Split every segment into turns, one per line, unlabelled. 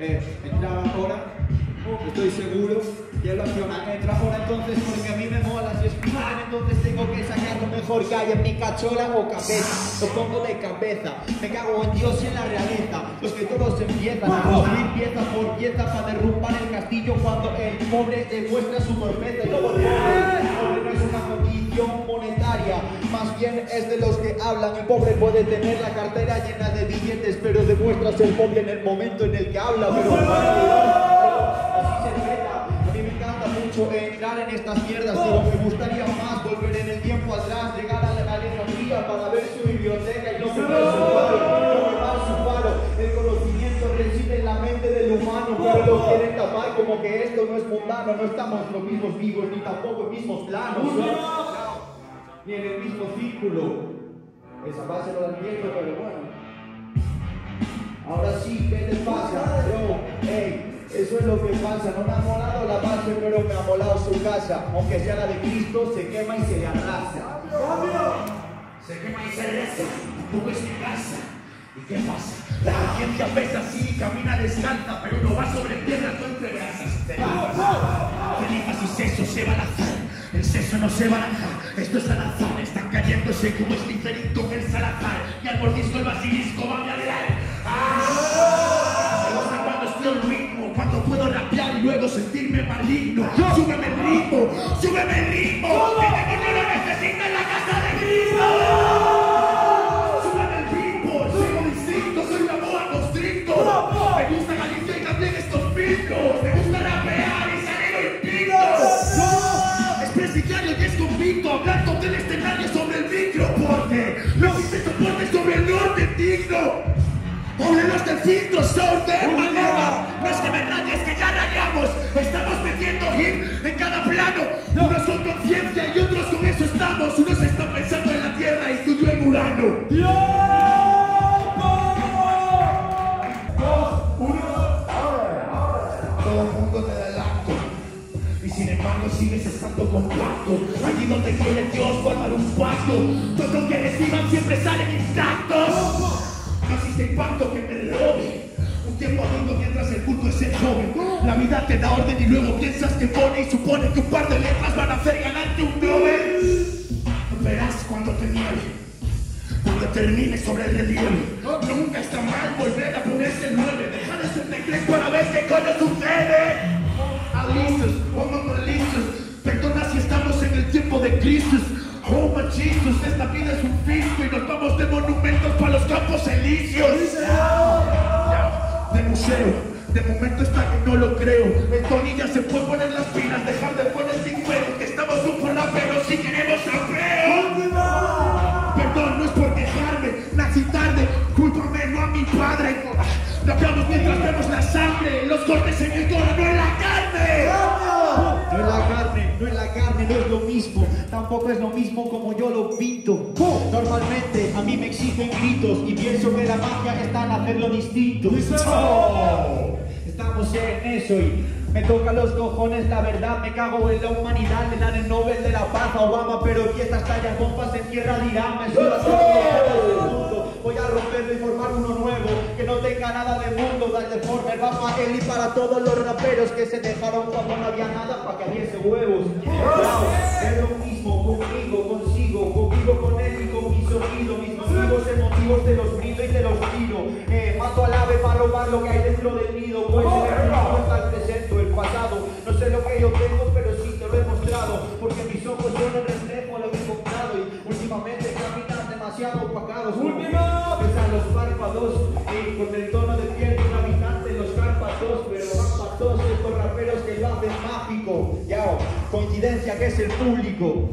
eh, entrar ahora, estoy seguro, y el acción entra ahora entonces porque a mí me mola, si escuchan entonces tengo que sacar lo mejor que hay en mi cachola o cabeza, lo pongo de cabeza, me cago en Dios y en la realeza, los que todos empiezan a construir pieza por pieza para derrumbar el castillo cuando el pobre demuestra su torpeza. Y luego bien es de los que hablan, el pobre puede tener la cartera llena de billetes, pero demuestra ser pobre en el momento en el que habla, pero así se. A mí me encanta mucho entrar en estas mierdas, pero me gustaría más volver en el tiempo atrás, llegar a la Alejandría para ver su biblioteca y no quemar su faro, no su faro. El conocimiento reside en la mente del humano, pero lo quieren tapar como que esto no es mundano, no estamos los mismos vivos ni tampoco en mismos planos, ¿no? Ni en el mismo círculo. Esa base no la entiendo, pero bueno. Ahora sí, ¿qué le pasa, bro? Ey, eso es lo que pasa. No me ha molado la base, pero me ha molado su casa. Aunque sea la de Cristo, se quema y se le arrasa.
Se quema y se reza, tú es mi casa. ¿Y qué pasa? La conciencia pesa así, camina descalza, pero no va sobre tierra, tú entre brasas. Felipas y seso se va. El seso no se va esto es al azar. Están cayéndose como Slytherin con el Salazar. Y al mordisco el basilisco va a hablar. ¡Ah! Me gusta cuando estoy al ritmo, cuando puedo rapear y luego sentirme maligno. Súbeme el ritmo, súbeme el ritmo. Porque no existe soporte sobre el norte digno. Pobleros del filtro son de manera. No es que me rayes, es que ya rayamos. Estamos metiendo hit en cada plano. Unos con conciencia y otros con eso estamos. Unos están pensando en la tierra y tú yo en Urano. Todo estando compacto. Allí donde quiere Dios formar un pacto. Todos los que reciban siempre salen intactos. No existe impacto que me robe. Un tiempo adulto mientras el culto es ser joven. La vida te da orden y luego piensas que pone y supone que un par de letras van a hacer ganarte un Nobel. Verás cuando te nieve. Cuando termine sobre el relieve. Nunca está mal volver a ponerse el 9. Deja de ser necres para ver qué coño sucede. De momento está que no lo creo. El Tony ya se puede poner las pilas, dejar de poner cuero, que estamos un por pero si queremos rapeo. Perdón, no es por quejarme, nací tarde, cúlpame, no a mi padre. Rapeamos mientras vemos la sangre, los cortes en el coro, no en la carne.
No es la carne, no es la carne, no es lo mismo. Tampoco es lo mismo como yo lo pinto. Normalmente a mí me exigen gritos y pienso que la magia está en hacerlo distinto. Oh, Estamos en eso y me toca los cojones la verdad, me cago en la humanidad, le dan el Nobel de la Paz a Obama, pero aquí estas tallas bombas en tierra dirán, me suena no tenga nada de mundo, darle forma, va para él y para todos los raperos que se dejaron cuando no había nada para que hubiese huevos. Es lo mismo conmigo, consigo, conmigo con él y con mi sonido, mis motivos emotivos te los brindo y te los tiro. Eh, mato al ave para robar lo que hay dentro del nido, pues el presente el pasado. No sé lo que yo tengo, pero sí te lo he mostrado, porque mis ojos son el reflejo de lo que he encontrado y últimamente caminan demasiado opacados. Y con el tono de piel de un habitante los cárpatos, pero patos estos raperos que lo hacen mágico. Ya, coincidencia que es el público.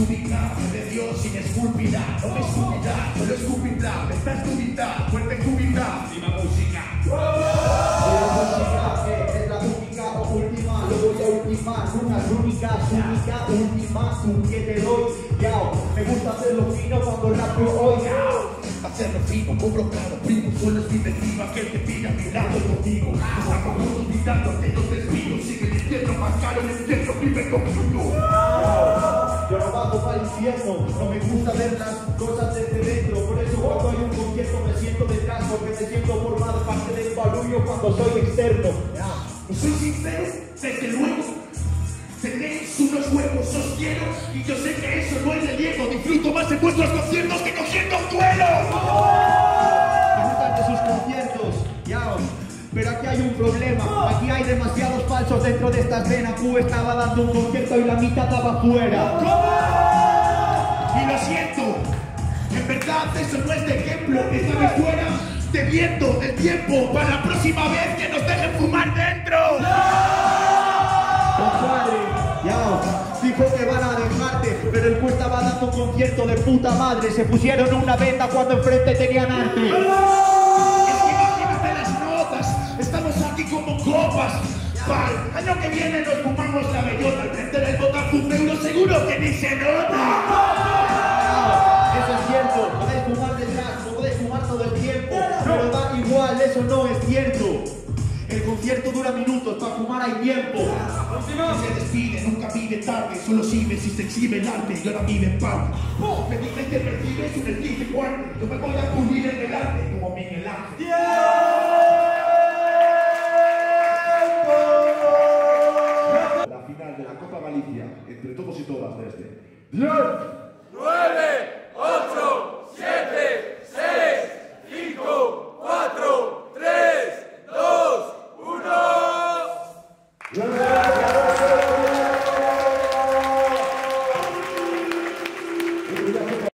Ubica, de Dios sin esculpirá, no me escupirá, no lo escupirá, me está escupirá, fuerte cubrirá, viva música.
La música, eh, es la única o última, lo voy a ultimar. Una única, única, ultimátum que te doy. Yao, me gusta hacerlo fino cuando rapeo hoy. Yao.
Hacerlo fino, cobro caro, primo, solo es mi vecino que te pilla a mi lado contigo. Estamos juntos gritando que los despido, sigue el infierno más caro, el infierno vive conmigo.
Yo no bajo para el infierno, no me gusta ver las cosas desde dentro. Por eso cuando hay un concierto me siento detrás, porque me siento formado parte del barullo cuando soy externo.
No soy sincero, desde luego. Tenéis unos huevos, os quiero, y yo sé que eso no es de Diego. Disfruto más en vuestros conciertos que cogiendo un duelo.
Me gustan de sus conciertos, yao. Pero aquí hay un problema, aquí hay demasiados falsos dentro de esta escena. Q estaba dando un concierto y la mitad estaba fuera.
Y lo siento, en verdad eso no es de ejemplo, esta fuera de viento, del tiempo, para la próxima vez que nos dejen fumar dentro.
Compadre, yao, dijo que van a dejarte, pero el Q estaba dando un concierto de puta madre. Se pusieron una venda cuando enfrente tenían arte.
Es que imagínate las notas, estamos aquí como copas. Año que viene nos fumamos la bellota al frente del Botafogo, euro seguro que ni se nota.
Eso es cierto, podéis fumar detrás, no podéis fumar todo el tiempo, pero da igual, eso no es cierto. El concierto dura minutos, para fumar hay tiempo.
Se despide, nunca vive tarde, solo vive si se exhibe el arte y ahora vive en parte. Me dices que percibes un yo me voy a pulir en el arte como Miguel Ángel.
Desde